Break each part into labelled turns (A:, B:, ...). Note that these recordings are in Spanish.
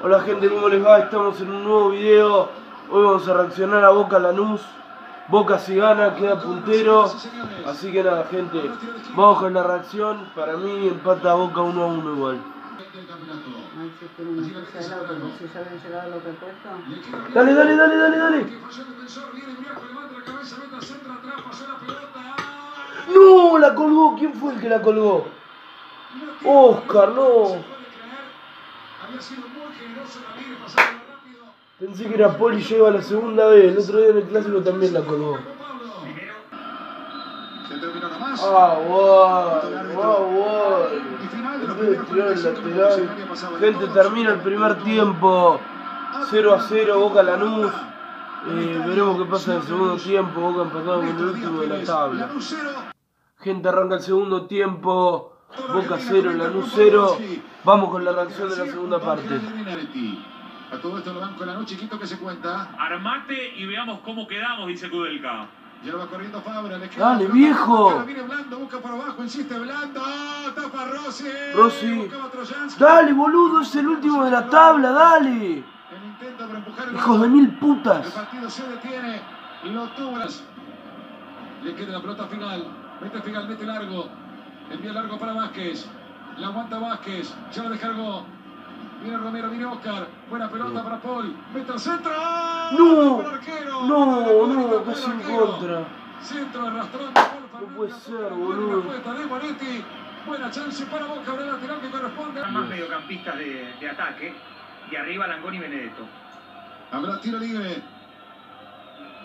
A: Hola gente, ¿cómo les va? Estamos en un nuevo video. Hoy vamos a reaccionar a Boca Lanús. Boca si gana, queda puntero. Así que nada, gente, vamos con la reacción. Para mí empata Boca 1 a 1 igual. Dale, dale, dale, dale, dale. No, la colgó. ¿Quién fue el que la colgó? Oscar, no. Pensé que era Poli lleva la segunda vez. El otro día en el clásico también la colgó. Ah, de tirar el lateral. Gente, termina el primer tiempo. 0 a 0, Boca Lanús. Eh, veremos qué pasa en el segundo tiempo. Boca empatado con el último de la tabla. Gente, arranca el segundo tiempo. Boca 0, Lanús 0. Vamos con la reacción de la segunda parte.
B: A todo esto lo dan con la noche, chiquito que se cuenta.
C: Armate y veamos cómo quedamos, dice Kudelka.
B: Ya lo va corriendo Fabra. Le queda
A: Dale, viejo.
B: Viene Blando, busca por abajo, insiste Blando. ¡Ah! Tapa Rossi.
A: Rossi. Dale, boludo, es el último de la tabla, dale.
B: El intento para empujar el
A: Hijos de mil
B: El
A: putas.
B: partido se detiene. Lo tubras. Le queda la pelota final. Mete final, mete largo. Envía largo para Vázquez. La aguanta Vázquez. Ya la descargó. Viene Romero, viene Oscar. Buena pelota para Paul. Mete al centro.
A: No.
B: Para el arquero.
A: No, no, casi en
B: Arquero.
A: contra.
B: Centro arrastrando.
A: No puede ser,
B: Buena
A: boludo.
B: de Moretti. Buena chance para Boca. Habrá lateral que corresponde.
C: Más mediocampistas de, de ataque. Y arriba Langoni y Benedetto.
B: Habrá tiro libre.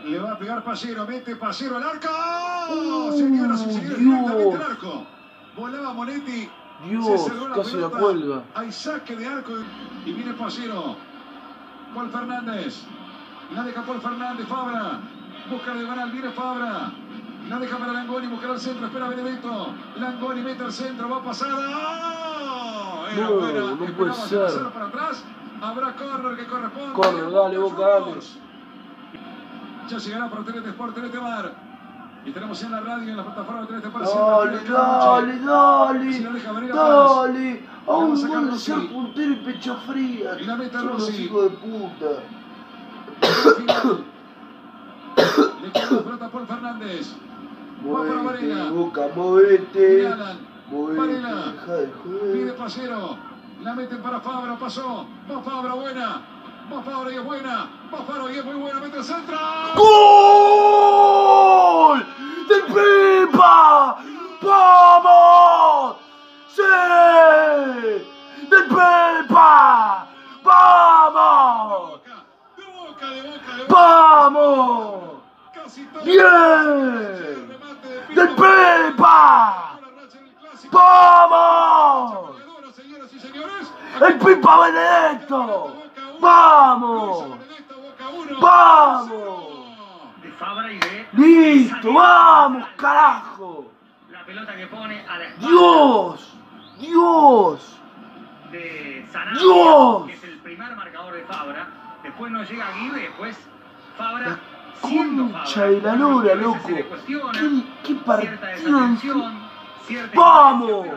B: Le va a pegar Pallero, mete Pallero al arco.
A: ¡Oh,
B: Señoras y señores,
A: Dios!
B: directamente al arco. Volaba Monetti.
A: Dios,
B: la
A: casi la
B: pelota.
A: cuelga.
B: Hay saque de arco y viene Pallero. Paul Fernández. La deja Paul Fernández, Fabra. Busca de Banal, viene Fabra. La deja para Langoni, buscará el centro, espera Benedetto. Langoni mete al centro, va pasada. ¡Oh! Era
A: No,
B: buena.
A: no
B: Esperaba
A: puede ser.
B: para atrás. Habrá córner que corresponde.
A: Córner, dale, Boca, dale.
B: Ya llegará por TNT Sport, TNT Bar. Y tenemos en la radio, en la plataforma de TNT Bar.
A: Dale, dale, dale. Dale. A un gol de ser puntero y pecho fría.
B: Y la mete
A: Son los hijos de puta.
B: Le queda la pelota a Paul Fernández. Va para
A: Movete,
B: Varela.
A: Boca, movete. Movete,
B: Varela.
A: deja de
B: Pide pasero. La meten para Fabra. Pasó. Va Fabra, buena. Va Fabra y es buena. Va Fabra y es muy buena. Mete el centro.
A: ¡Gol! ¡Del Pepa! ¡Vamos! ¡Sí! ¡Del Pepa! ¡Vamos! ¡Vamos! ¡Bien! ¡Del
B: clásico.
A: ¡Vamos! ¡El Pipa Benedetto! ¡Vamos! ¡Vamos!
C: De Fabra y de.
A: ¡Listo! ¡Vamos, carajo!
C: La pelota que pone a la
A: ¡Dios! ¡Dios!
C: de Sanabria,
A: ¡Dios!
C: que es el primer marcador de Fabra. Después no llega Aguirre, después Fabra.
A: La
C: siendo
A: concha
C: Fabra,
A: de la lora, loco. ¿Qué, qué
C: cierta
A: partido? ¡Vamos!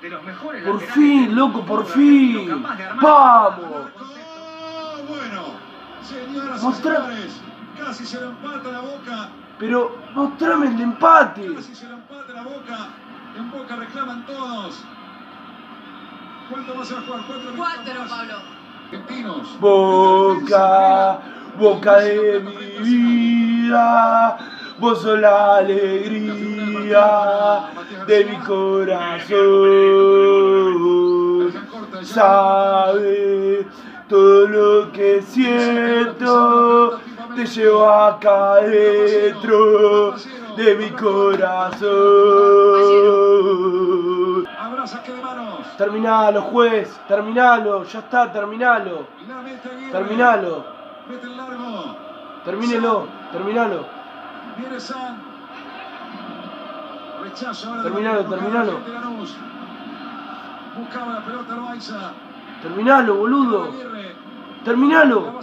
C: de los mejores
A: Por fin, loco, por fin. ¡Vamos!
B: Ah, bueno, señoras y
A: Mostra-
B: señores, casi se le empata la boca,
A: Pero mostrame el empate.
B: casi se le empata la boca. En boca reclaman todos. ¿Cuánto más se va a jugar? Cuatro minutos
D: Cuatro,
B: más.
D: Pablo.
B: Argentinos.
A: Boca, boca de mi vida. Vos sos la alegría de mi corazón. Sabes todo lo que siento. Te llevo acá dentro de mi corazón. Terminalo, juez, terminalo, ya está, terminalo, terminalo, termínelo, terminalo. Terminalo, terminalo.
B: Buscaba la pelota.
A: Terminalo, boludo, terminalo.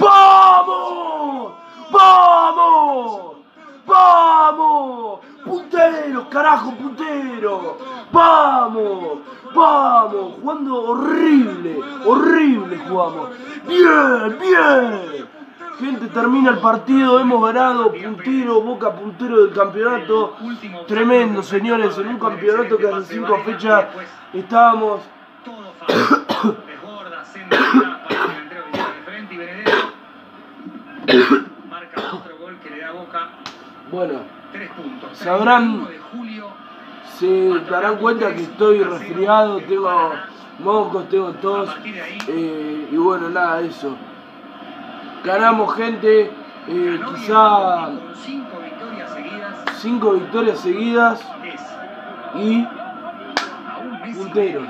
A: ¡Vamos! ¡Vamos! ¡Vamos! ¡Punteros, carajo, punteros! ¡Vamos! ¡Vamos! Jugando horrible, horrible jugamos. ¡Bien, bien! Gente, termina el partido, hemos ganado, puntero, Boca puntero del campeonato. Tremendo, señores, en un campeonato que hace cinco fechas estábamos...
C: Todo favor. Desborda, centra, para el delantero que llega de frente y Benedetto marca otro gol que le da a Boca
A: Bueno,
C: tres puntos.
A: Sabrán-
C: 31 de julio,
A: se darán cuenta que estoy resfriado, tengo mocos, tengo tos. eh, y bueno, nada, eso. Ganamos, gente. eh, quizá
C: bien, con cinco victorias seguidas
A: y Punteros.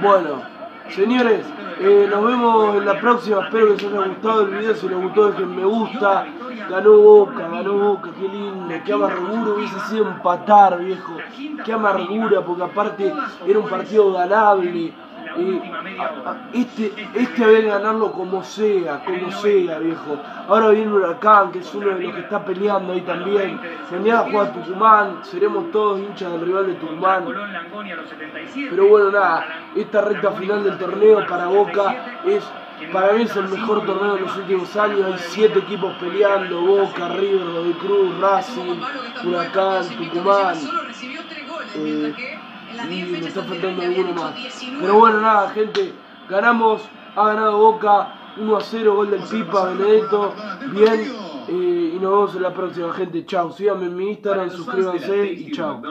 A: bueno. Señores, eh, nos vemos en la próxima. Espero que les haya gustado el video. Si les gustó, dejen me gusta. Ganó Boca, ganó Boca, qué lindo. Qué amargura hubiese sido empatar, viejo. Qué amargura, porque aparte era un partido ganable. Eh, a- a- este, este había que ganarlo como sea, como sea, viejo. Ahora viene Huracán, que es uno de los que está peleando ahí también. Mañana juega Tucumán, seremos todos hinchas del rival de Tucumán.
C: Colón Langoni a los 77.
A: Pero bueno, nada, esta recta final del torneo para Boca es, para mí es el mejor torneo de los últimos años. Hay siete equipos peleando, Boca, River, Godoy Cruz, Racing, Huracán, Tucumán. Eh, y me está faltando alguno más. Pero bueno, nada, gente, ganamos, ha ganado Boca, 1 a 0, gol del Pipa, Benedetto, bien. eh, y nos vemos en la próxima, gente. Chao, síganme en mi Instagram, suscríbanse y chao.